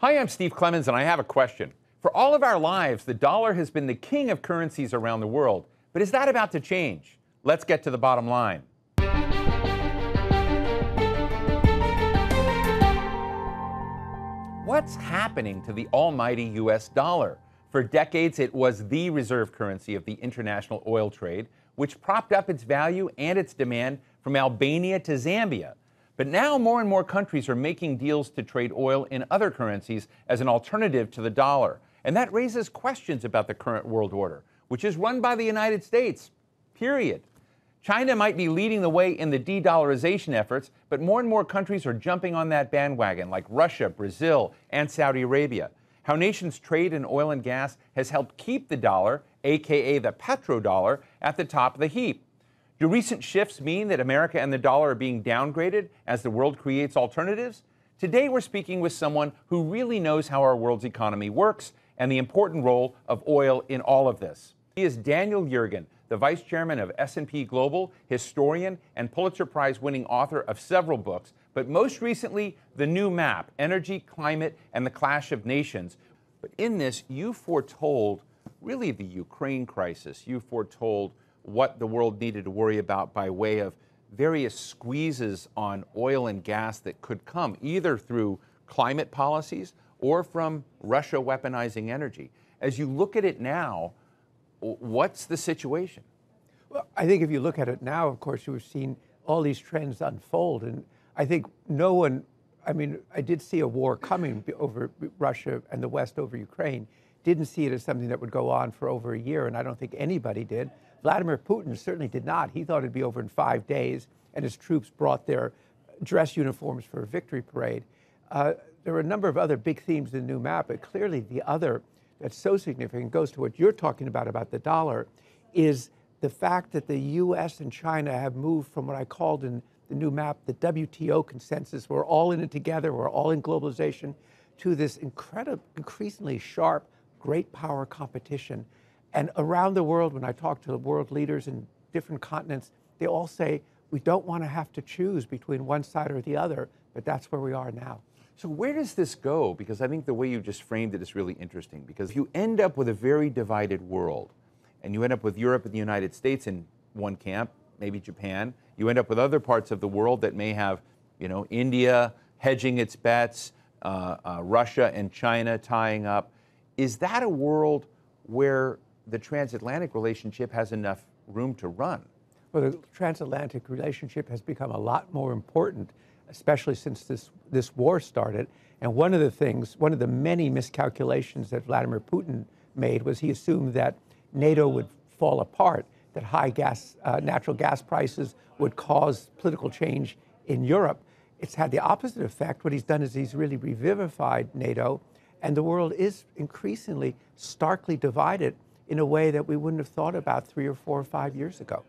Hi, I'm Steve Clemons, and I have a question. For all of our lives, the dollar has been the king of currencies around the world. But is that about to change? Let's get to the bottom line. What's happening to the almighty US dollar? For decades, it was the reserve currency of the international oil trade, which propped up its value and its demand from Albania to Zambia. But now more and more countries are making deals to trade oil in other currencies as an alternative to the dollar. And that raises questions about the current world order, which is run by the United States, period. China might be leading the way in the de dollarization efforts, but more and more countries are jumping on that bandwagon, like Russia, Brazil, and Saudi Arabia. How nations trade in oil and gas has helped keep the dollar, aka the petrodollar, at the top of the heap. Do recent shifts mean that America and the dollar are being downgraded as the world creates alternatives? Today, we're speaking with someone who really knows how our world's economy works and the important role of oil in all of this. He is Daniel Yergin, the vice chairman of S&P Global, historian, and Pulitzer Prize-winning author of several books, but most recently, The New Map: Energy, Climate, and the Clash of Nations. But in this, you foretold really the Ukraine crisis. You foretold what the world needed to worry about by way of various squeezes on oil and gas that could come, either through climate policies or from Russia weaponizing energy. As you look at it now, what's the situation? Well, I think if you look at it now, of course, you've seen all these trends unfold. And I think no one, I mean, I did see a war coming over Russia and the West over Ukraine, didn't see it as something that would go on for over a year, and I don't think anybody did. Vladimir Putin certainly did not. He thought it'd be over in five days, and his troops brought their dress uniforms for a victory parade. Uh, there are a number of other big themes in the new map, but clearly the other that's so significant goes to what you're talking about about the dollar is the fact that the U.S. and China have moved from what I called in the new map the WTO consensus. We're all in it together. We're all in globalization. To this incredible, increasingly sharp, great power competition and around the world, when I talk to the world leaders in different continents, they all say, we don't want to have to choose between one side or the other, but that's where we are now. So, where does this go? Because I think the way you just framed it is really interesting. Because if you end up with a very divided world, and you end up with Europe and the United States in one camp, maybe Japan, you end up with other parts of the world that may have, you know, India hedging its bets, uh, uh, Russia and China tying up. Is that a world where the transatlantic relationship has enough room to run. Well, the transatlantic relationship has become a lot more important, especially since this, this war started. And one of the things, one of the many miscalculations that Vladimir Putin made was he assumed that NATO would fall apart, that high gas, uh, natural gas prices would cause political change in Europe. It's had the opposite effect. What he's done is he's really revivified NATO, and the world is increasingly starkly divided in a way that we wouldn't have thought about three or four or five years ago.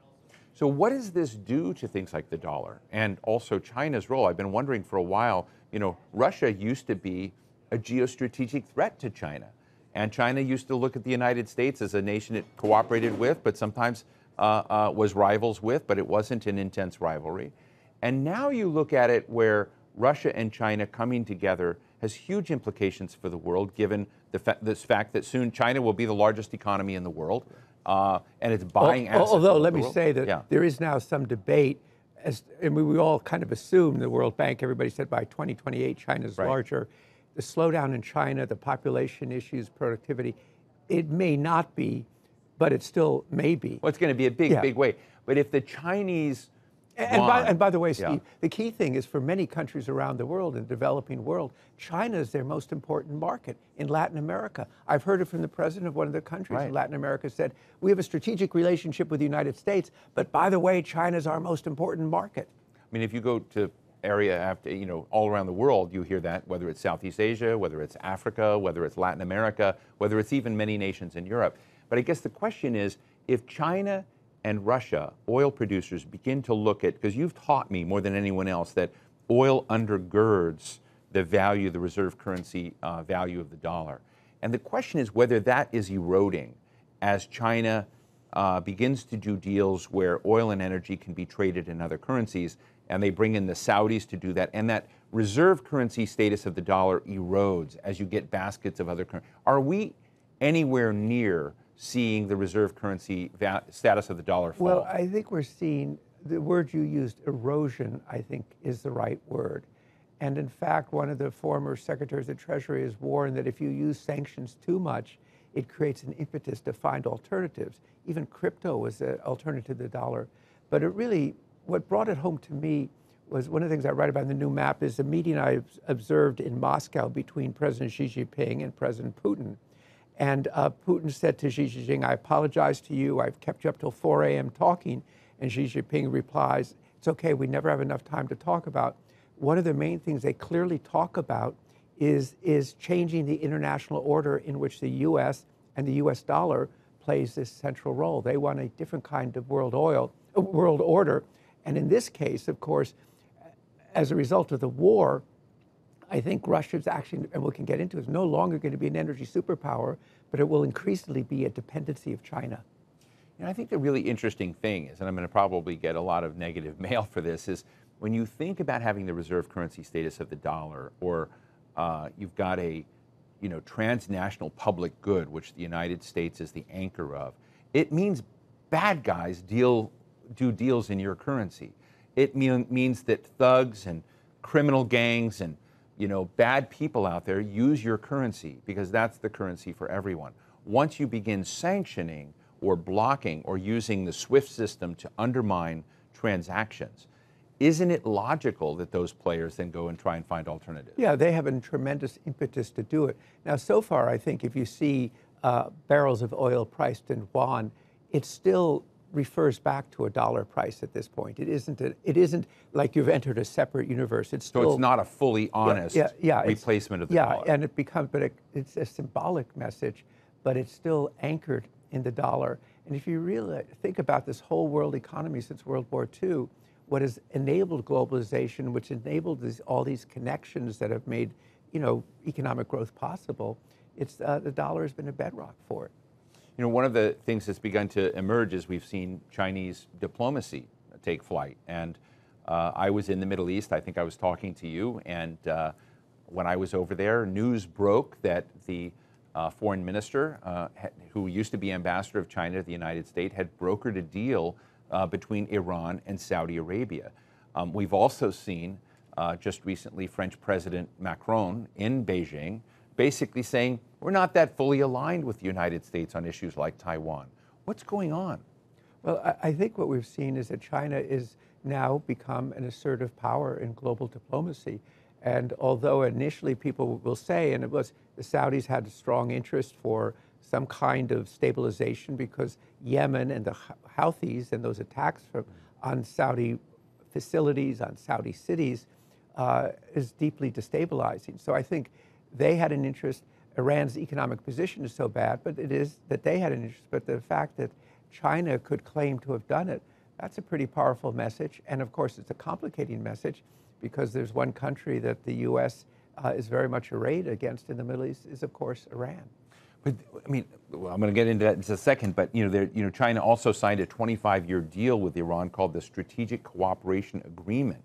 So, what does this do to things like the dollar and also China's role? I've been wondering for a while. You know, Russia used to be a geostrategic threat to China, and China used to look at the United States as a nation it cooperated with, but sometimes uh, uh, was rivals with, but it wasn't an intense rivalry. And now you look at it where Russia and China coming together has huge implications for the world, given the fa- this fact that soon China will be the largest economy in the world, uh, and it's buying assets. Although, let me world. say that yeah. there is now some debate, as, and we, we all kind of assume the World Bank, everybody said by 2028 China's right. larger. The slowdown in China, the population issues, productivity, it may not be, but it still may be. Well, it's going to be a big, yeah. big way. But if the Chinese and by, and by, the way, Steve, yeah. the key thing is for many countries around the world, in the developing world, China is their most important market in Latin America. I've heard it from the president of one of the countries right. in Latin America said, we have a strategic relationship with the United States, but by the way, China is our most important market. I mean, if you go to area after, you know, all around the world, you hear that, whether it's Southeast Asia, whether it's Africa, whether it's Latin America, whether it's even many nations in Europe. But I guess the question is, if China and Russia, oil producers, begin to look at, because you've taught me more than anyone else that oil undergirds the value, the reserve currency uh, value of the dollar. And the question is whether that is eroding as China uh, begins to do deals where oil and energy can be traded in other currencies, and they bring in the Saudis to do that. And that reserve currency status of the dollar erodes as you get baskets of other currencies. Are we anywhere near seeing the reserve currency status of the dollar fall? Well, I think we're seeing the word you used, erosion, I think is the right word. And in fact, one of the former secretaries of the Treasury has warned that if you use sanctions too much, it creates an impetus to find alternatives. Even crypto was an alternative to the dollar. But it really, what brought it home to me was one of the things I write about in the new map is a meeting I observed in Moscow between President Xi Jinping and President Putin. And uh, Putin said to Xi Jinping, I apologize to you. I've kept you up till 4 a.m. talking. And Xi Jinping replies, It's okay. We never have enough time to talk about. One of the main things they clearly talk about is, is changing the international order in which the U.S. and the U.S. dollar plays this central role. They want a different kind of world oil, world order. And in this case, of course, as a result of the war, I think Russia's actually, and we can get into, is no longer going to be an energy superpower, but it will increasingly be a dependency of China. And I think the really interesting thing is, and I'm going to probably get a lot of negative mail for this, is when you think about having the reserve currency status of the dollar, or uh, you've got a you know transnational public good, which the United States is the anchor of, it means bad guys deal do deals in your currency. It mean, means that thugs and criminal gangs and you know, bad people out there use your currency because that's the currency for everyone. Once you begin sanctioning or blocking or using the SWIFT system to undermine transactions, isn't it logical that those players then go and try and find alternatives? Yeah, they have a tremendous impetus to do it. Now, so far, I think if you see uh, barrels of oil priced in yuan, it's still refers back to a dollar price at this point. It isn't. A, it isn't like you've entered a separate universe. It's still, so it's not a fully honest yeah, yeah, replacement of the yeah, dollar. Yeah, and it becomes, but it, it's a symbolic message, but it's still anchored in the dollar. And if you really think about this whole world economy since World War II, what has enabled globalization, which enabled this, all these connections that have made, you know, economic growth possible, it's uh, the dollar has been a bedrock for it. You know, one of the things that's begun to emerge is we've seen Chinese diplomacy take flight. And uh, I was in the Middle East. I think I was talking to you. And uh, when I was over there, news broke that the uh, foreign minister, uh, who used to be ambassador of China to the United States, had brokered a deal uh, between Iran and Saudi Arabia. Um, we've also seen uh, just recently French President Macron in Beijing basically saying we're not that fully aligned with the United States on issues like Taiwan. What's going on? Well, I think what we've seen is that China is now become an assertive power in global diplomacy. And although initially people will say, and it was the Saudis had a strong interest for some kind of stabilization because Yemen and the Houthis and those attacks from, on Saudi facilities, on Saudi cities, uh, is deeply destabilizing. So I think they had an interest. Iran's economic position is so bad, but it is that they had an interest. But the fact that China could claim to have done it, that's a pretty powerful message. And of course, it's a complicating message because there's one country that the U.S. Uh, is very much arrayed against in the Middle East is, of course, Iran. But I mean, well, I'm going to get into that in a second. But you know, you know, China also signed a 25-year deal with Iran called the Strategic Cooperation Agreement.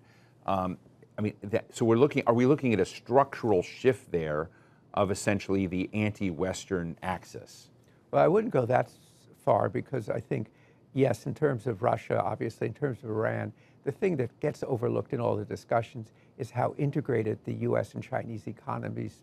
Um, I mean, that, so we're looking. Are we looking at a structural shift there of essentially the anti-Western axis? Well, I wouldn't go that far because I think, yes, in terms of Russia, obviously, in terms of Iran, the thing that gets overlooked in all the discussions is how integrated the U.S. and Chinese economies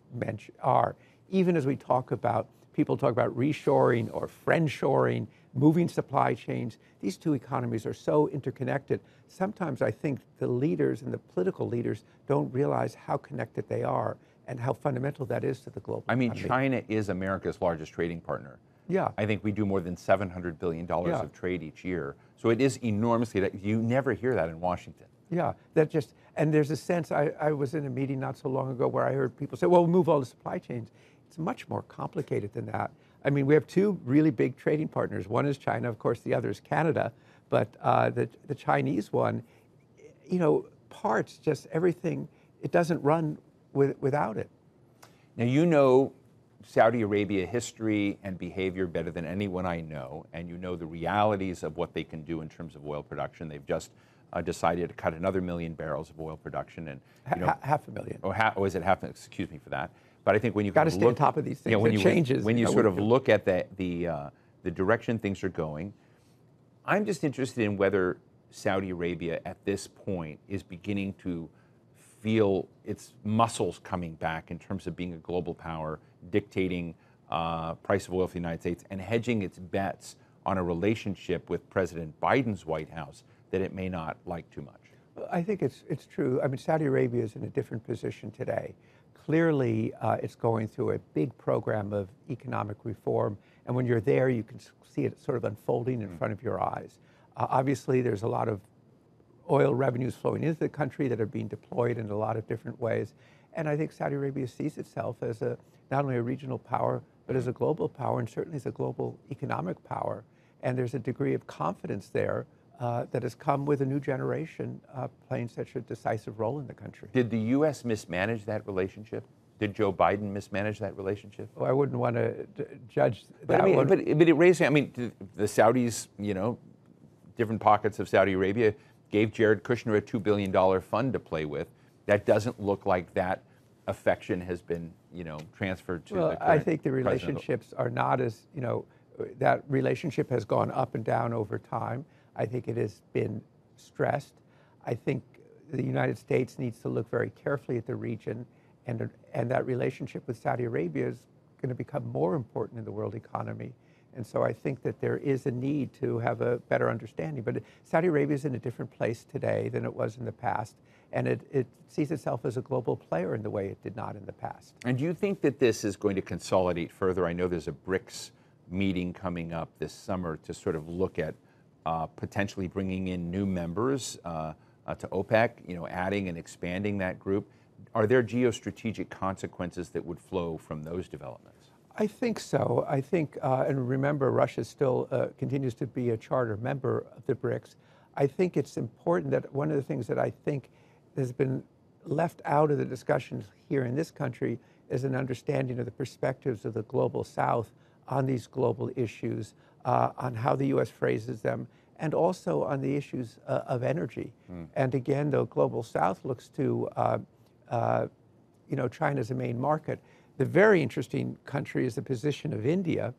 are. Even as we talk about, people talk about reshoring or friendshoring, moving supply chains. These two economies are so interconnected. Sometimes I think the leaders and the political leaders don't realize how connected they are and how fundamental that is to the global I mean, economy. China is America's largest trading partner. Yeah. I think we do more than $700 billion yeah. of trade each year. So it is enormously, you never hear that in Washington. Yeah, that just, and there's a sense, I, I was in a meeting not so long ago where I heard people say, well, we'll move all the supply chains. It's much more complicated than that. I mean, we have two really big trading partners. One is China, of course, the other is Canada. But uh, the, the Chinese one, you know, parts, just everything, it doesn't run with, without it. Now, you know Saudi Arabia history and behavior better than anyone I know, and you know the realities of what they can do in terms of oil production. They've just uh, decided to cut another million barrels of oil production, and you know, Ha- half a million. or, ha- or is it half? Excuse me for that. But I think when you kind of stay on top of these things. when It you changes, when you you know, sort of look at the the uh, the direction things are going, I'm just interested in whether Saudi Arabia at this point is beginning to feel its muscles coming back in terms of being a global power, dictating uh, price of oil for the United States, and hedging its bets on a relationship with President Biden's White House that it may not like too much. I think it's, it's true. I mean, Saudi Arabia is in a different position today. Clearly, uh, it's going through a big program of economic reform. And when you're there, you can see it sort of unfolding in front of your eyes. Uh, obviously, there's a lot of oil revenues flowing into the country that are being deployed in a lot of different ways. And I think Saudi Arabia sees itself as a, not only a regional power, but as a global power, and certainly as a global economic power. And there's a degree of confidence there uh, that has come with a new generation uh, playing such a decisive role in the country. Did the U.S. mismanage that relationship? Did Joe Biden mismanage that relationship? Well, I wouldn't want to judge that But I mean, one. but, but it raised. I mean, the Saudis, you know, different pockets of Saudi Arabia gave Jared Kushner a two billion dollar fund to play with. That doesn't look like that affection has been, you know, transferred to. Well, I think the president. relationships are not as, you know, that relationship has gone up and down over time. I think it has been stressed. I think the United States needs to look very carefully at the region, and, and that relationship with Saudi Arabia is going to become more important in the world economy. And so I think that there is a need to have a better understanding. But Saudi Arabia is in a different place today than it was in the past, and it, it sees itself as a global player in the way it did not in the past. And do you think that this is going to consolidate further? I know there's a BRICS meeting coming up this summer to sort of look at uh, potentially bringing in new members uh, uh, to OPEC, you know, adding and expanding that group. Are there geostrategic consequences that would flow from those developments? I think so. I think, uh, and remember, Russia still uh, continues to be a charter member of the BRICS. I think it's important that one of the things that I think has been left out of the discussions here in this country is an understanding of the perspectives of the global South on these global issues, uh, on how the U.S. phrases them, and also on the issues uh, of energy. And again, the global South looks to uh, uh, you know, China as a main market. The very interesting country is the position of India,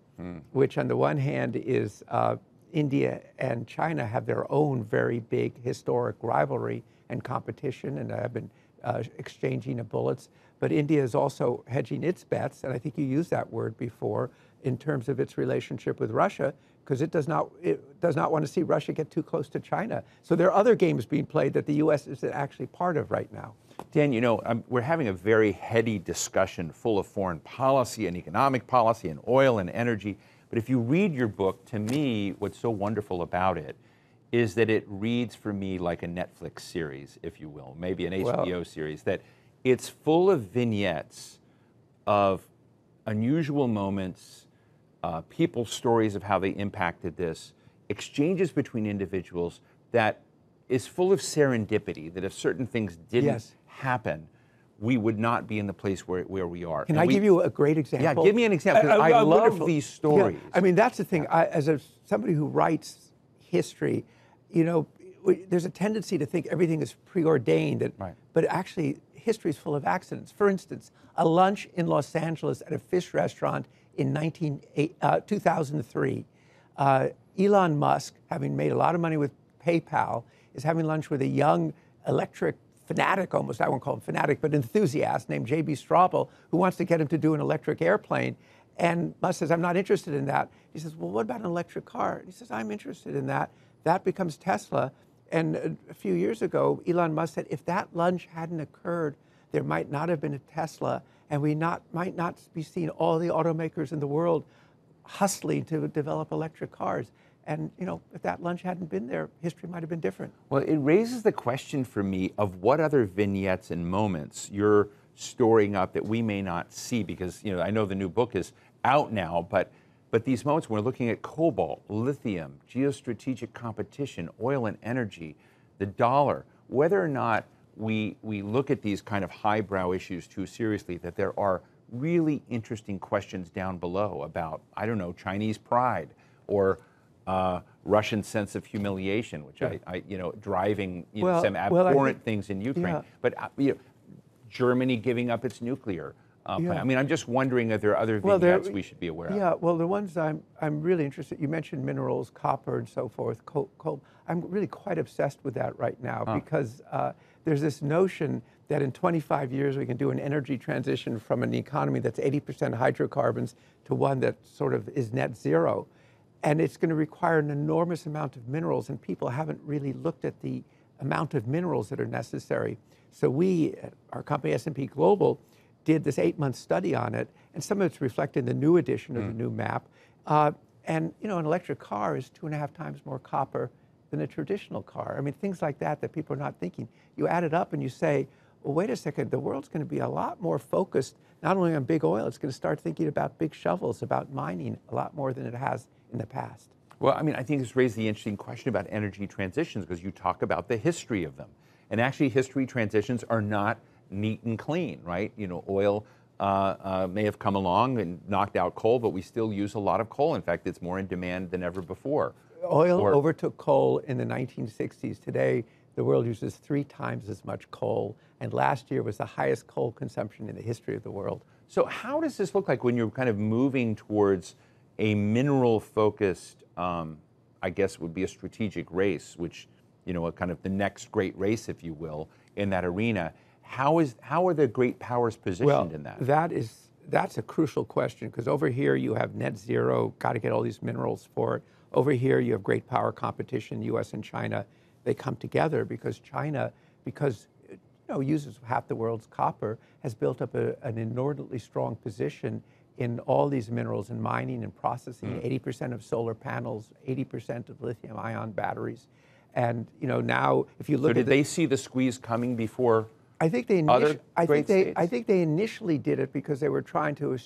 which on the one hand is uh, India and China have their own very big historic rivalry and competition and have been uh, exchanging of bullets. But India is also hedging its bets, and I think you used that word before, in terms of its relationship with Russia, because it does not it does not want to see Russia get too close to China. So there are other games being played that the U.S. is actually part of right now. Dan, you know, um, we're having a very heady discussion full of foreign policy and economic policy and oil and energy. But if you read your book, to me, what's so wonderful about it is that it reads for me like a Netflix series, if you will, maybe an Well- HBO series, that it's full of vignettes of unusual moments, uh, people's stories of how they impacted this, exchanges between individuals that is full of serendipity, that if certain things didn't Yes. happen, we would not be in the place where, where we are. Can And I we- give you a great example? Yeah, give me an example. I love wonderful. these Yeah, stories. I mean, that's the thing. I, as a, somebody who writes history, you know, there's a tendency to think everything is preordained, that, Right. but actually, history is full of accidents. For instance, a lunch in Los Angeles at a fish restaurant in 19, uh, 2003. Uh, Elon Musk, having made a lot of money with PayPal, is having lunch with a young electric fanatic, almost, I won't call him fanatic, but enthusiast named J.B. Straubel, who wants to get him to do an electric airplane. And Musk says, I'm not interested in that. He says, Well, what about an electric car? He says, I'm interested in that. That becomes Tesla. And a- a few years ago, Elon Musk said, if that lunch hadn't occurred, there might not have been a Tesla, and we not, might not be seeing all the automakers in the world hustling to develop electric cars. And you know, if that lunch hadn't been there, history might have been different. Well, it raises the question for me of what other vignettes and moments you're storing up that we may not see because you know I know the new book is out now, but but these moments when we're looking at cobalt, lithium, geostrategic competition, oil and energy, the dollar, whether or not we we look at these kind of highbrow issues too seriously, that there are really interesting questions down below about I don't know Chinese pride or uh, Russian sense of humiliation, which I, I, you know, driving you Well- know, some well, abhorrent think- things in Ukraine. yeah. But uh, you know, Germany giving up its nuclear. Uh, Yeah. plan. I mean, I'm just wondering if there are other Well, there- we should be aware of. Yeah, well, the ones I'm, I'm really interested, you mentioned minerals, copper and so forth, coal. coal. I'm really quite obsessed with that right now because uh, there's this notion that in 25 years we can do an energy transition from an economy that's 80% hydrocarbons to one that sort of is net zero. And it's going to require an enormous amount of minerals, and people haven't really looked at the amount of minerals that are necessary. So we, our company S&P Global, did this eight-month study on it, and some of it's reflected in the new edition of the new map. Uh, and you know, an electric car is two and a half times more copper than a traditional car. I mean, things like that that people are not thinking. You add it up and you say, well, wait a second, the world's going to be a lot more focused not only on big oil, it's going to start thinking about big shovels, about mining a lot more than it has in the past. Well, I mean, I think this raised the interesting question about energy transitions because you talk about the history of them. And actually, history transitions are not neat and clean, right? You know, oil uh, uh, may have come along and knocked out coal, but we still use a lot of coal. In fact, it's more in demand than ever before. Oil Or- overtook coal in the 1960s. Today, the world uses three times as much coal, and last year was the highest coal consumption in the history of the world. So, how does this look like when you're kind of moving towards a mineral focused, um, I guess would be a strategic race, which, you know, a kind of the next great race, if you will, in that arena? How, is, how are the great powers positioned Well, in that? that is that's a crucial question because over here you have net zero, got to get all these minerals for it. Over here you have great power competition, U.S. and China. They come together because China, because you know uses half the world's copper, has built up a, an inordinately strong position in all these minerals in mining and processing. Mm. Eighty percent of solar panels, eighty percent of lithium-ion batteries, and you know now if you look so, at did the, they see the squeeze coming before? I think they other initi- I think they states? I think they initially did it because they were trying to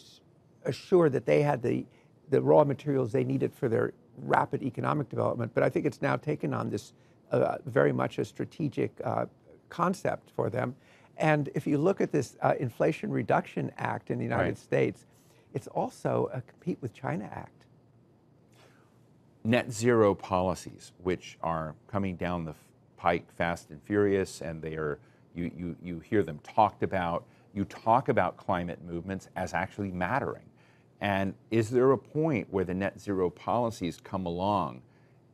assure that they had the the raw materials they needed for their rapid economic development. But I think it's now taken on this uh, very much a strategic uh, concept for them. And if you look at this uh, Inflation Reduction Act in the United Right. States, it's also a Compete with China Act. net zero policies, which are coming down the pike fast and furious, and they are you, you, you hear them talked about. You talk about climate movements as actually mattering. And is there a point where the net zero policies come along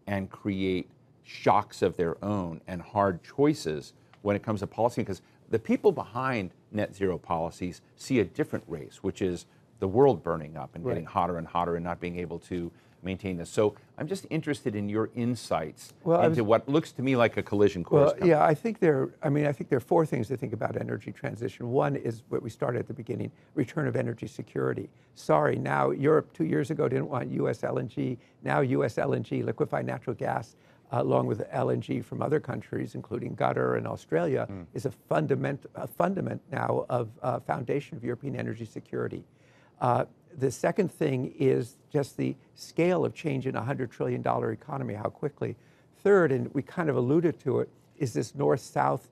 and create shocks of their own and hard choices when it comes to policy? Because the people behind net zero policies see a different race, which is the world burning up and getting hotter and hotter and not being able to maintain this. So I'm just interested in your insights Well, into was- what looks to me like a collision course. Well, coming. yeah, I think there. I mean, I think there are four things to think about energy transition. One is what we started at the beginning: return of energy security. Sorry, now Europe two years ago didn't want U.S. LNG. Now U.S. LNG, liquefied natural gas, uh, along with LNG from other countries, including Qatar and Australia, Hmm. is a fundament, a fundament now of uh, foundation of European energy security. Uh, the second thing is just the scale of change in a $100 trillion economy, how quickly. Third, and we kind of alluded to it, is this north south,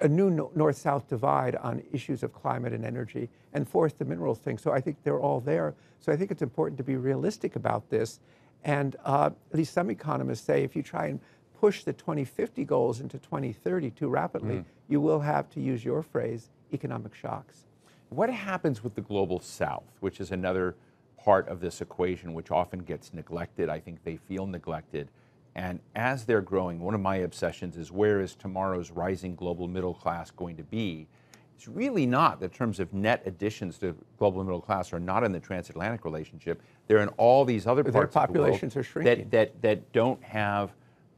a new no- north south divide on issues of climate and energy. And fourth, the minerals thing. So I think they're all there. So I think it's important to be realistic about this. And uh, at least some economists say if you try and push the 2050 goals into 2030 too rapidly, you will have, to use your phrase, economic shocks. What happens with the global south, which is another part of this equation, which often gets neglected? I think they feel neglected. And as they're growing, one of my obsessions is where is tomorrow's rising global middle class going to be? It's really not. The terms of net additions to global middle class are not in the transatlantic relationship. They're in all these other Their parts populations of the world shrinking. that, that, that don't have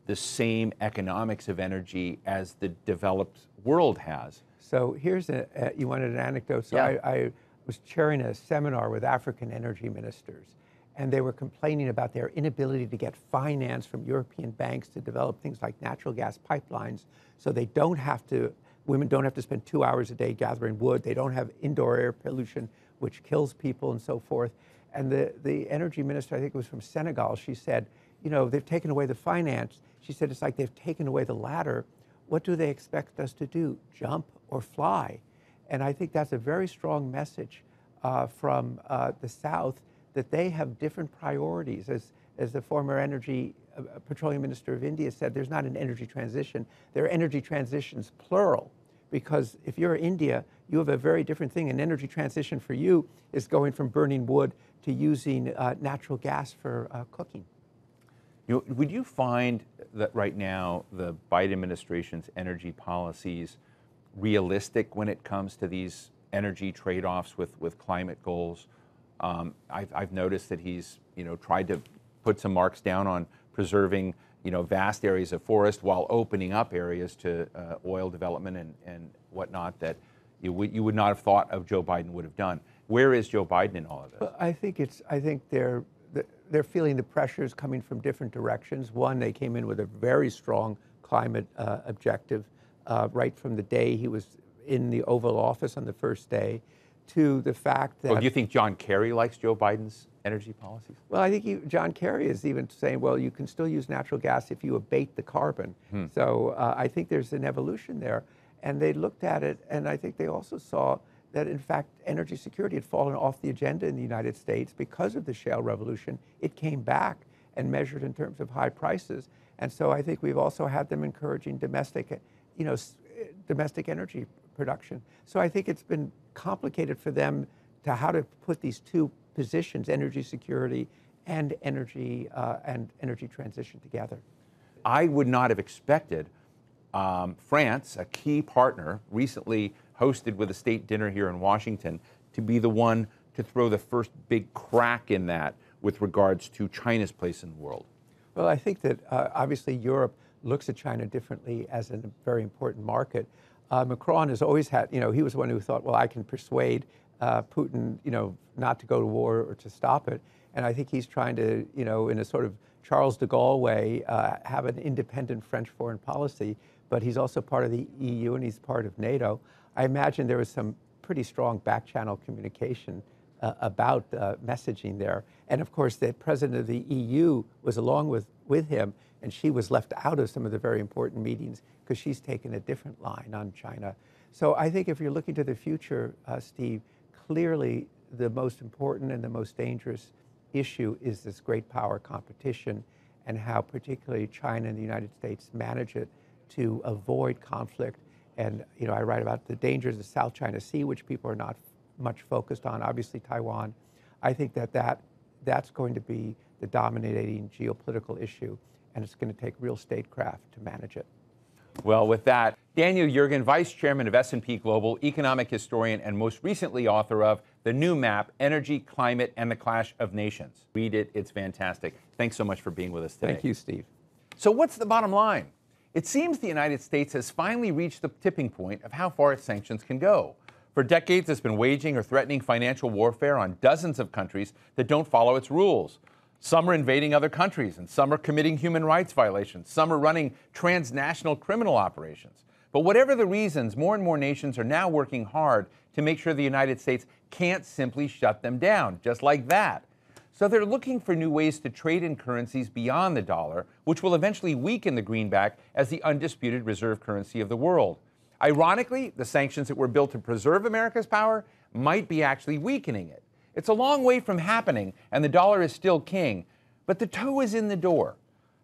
the same economics of energy as the developed world has. So here's a, uh, you wanted an anecdote. So Yeah. I, I was chairing a seminar with African energy ministers, and they were complaining about their inability to get finance from European banks to develop things like natural gas pipelines so they don't have to, women don't have to spend two hours a day gathering wood. They don't have indoor air pollution, which kills people and so forth. And the, the energy minister, I think it was from Senegal, she said, you know, they've taken away the finance. She said, it's like they've taken away the ladder. What do they expect us to do? Jump or fly? And I think that's a very strong message uh, from uh, the South that they have different priorities. As as the former energy uh, uh, petroleum minister of India said, there's not an energy transition. There are energy transitions, plural, because if you're India, you have a very different thing. An energy transition for you is going from burning wood to using uh, natural gas for uh, cooking. You know, would you find that right now the Biden administration's energy policies realistic when it comes to these energy trade-offs with, with climate goals? Um, I've, I've noticed that he's you know tried to put some marks down on preserving you know vast areas of forest while opening up areas to uh, oil development and, and whatnot that you would, you would not have thought of Joe Biden would have done. Where is Joe Biden in all of this? I think it's I think they're they're feeling the pressures coming from different directions. One, they came in with a very strong climate uh, objective uh, right from the day he was in the Oval Office on the first day, to the fact that. Well, do you think John Kerry likes Joe Biden's energy policies? Well, I think he, John Kerry is even saying, well, you can still use natural gas if you abate the carbon. Hmm. So uh, I think there's an evolution there. And they looked at it, and I think they also saw that in fact energy security had fallen off the agenda in the United States because of the shale revolution. It came back and measured in terms of high prices. And so I think we've also had them encouraging domestic, you know, domestic energy production. So I think it's been complicated for them to how to put these two positions, energy security and energy uh, and energy transition together. I would not have expected um, France, a key partner, recently hosted with a state dinner here in Washington, to be the one to throw the first big crack in that with regards to China's place in the world? Well, I think that uh, obviously Europe looks at China differently as a very important market. Uh, Macron has always had, you know, he was the one who thought, well, I can persuade uh, Putin, you know, not to go to war or to stop it. And I think he's trying to, you know, in a sort of Charles de Gaulle way, uh, have an independent French foreign policy. But he's also part of the EU and he's part of NATO. I imagine there was some pretty strong back channel communication uh, about uh, messaging there. And of course, the president of the EU was along with, with him, and she was left out of some of the very important meetings because she's taken a different line on China. So I think if you're looking to the future, uh, Steve, clearly the most important and the most dangerous issue is this great power competition and how particularly China and the United States manage it to avoid conflict and you know, I write about the dangers of the South China Sea, which people are not much focused on. Obviously, Taiwan. I think that, that that's going to be the dominating geopolitical issue, and it's going to take real statecraft to manage it. Well, with that, Daniel Yergin, Vice Chairman of S&P Global, economic historian, and most recently author of The New Map, Energy, Climate, and the Clash of Nations. Read it. It's fantastic. Thanks so much for being with us today. Thank you, Steve. So what's the bottom line? It seems the United States has finally reached the tipping point of how far its sanctions can go. For decades, it's been waging or threatening financial warfare on dozens of countries that don't follow its rules. Some are invading other countries, and some are committing human rights violations. Some are running transnational criminal operations. But whatever the reasons, more and more nations are now working hard to make sure the United States can't simply shut them down, just like that. So they're looking for new ways to trade in currencies beyond the dollar, which will eventually weaken the greenback as the undisputed reserve currency of the world. Ironically, the sanctions that were built to preserve America's power might be actually weakening it. It's a long way from happening, and the dollar is still king, but the toe is in the door.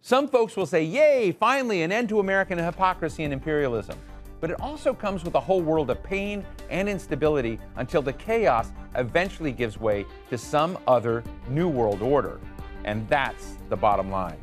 Some folks will say, Yay, finally, an end to American hypocrisy and imperialism but it also comes with a whole world of pain and instability until the chaos eventually gives way to some other new world order. And that's the bottom line.